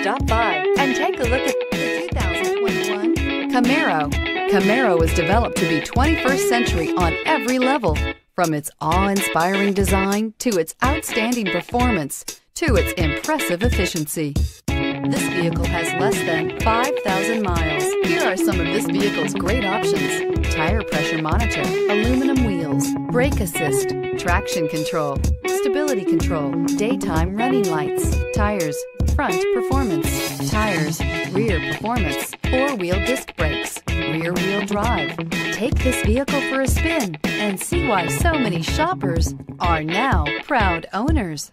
Stop by and take a look at the 2021 Camaro. Camaro was developed to be 21st century on every level, from its awe-inspiring design to its outstanding performance to its impressive efficiency. This vehicle has less than 5,000 miles. Here are some of this vehicle's great options. Tire pressure monitor, aluminum wheels, brake assist, traction control, stability control, daytime running lights, tires, front performance, tires, rear performance, four-wheel disc brakes, rear wheel drive. Take this vehicle for a spin and see why so many shoppers are now proud owners.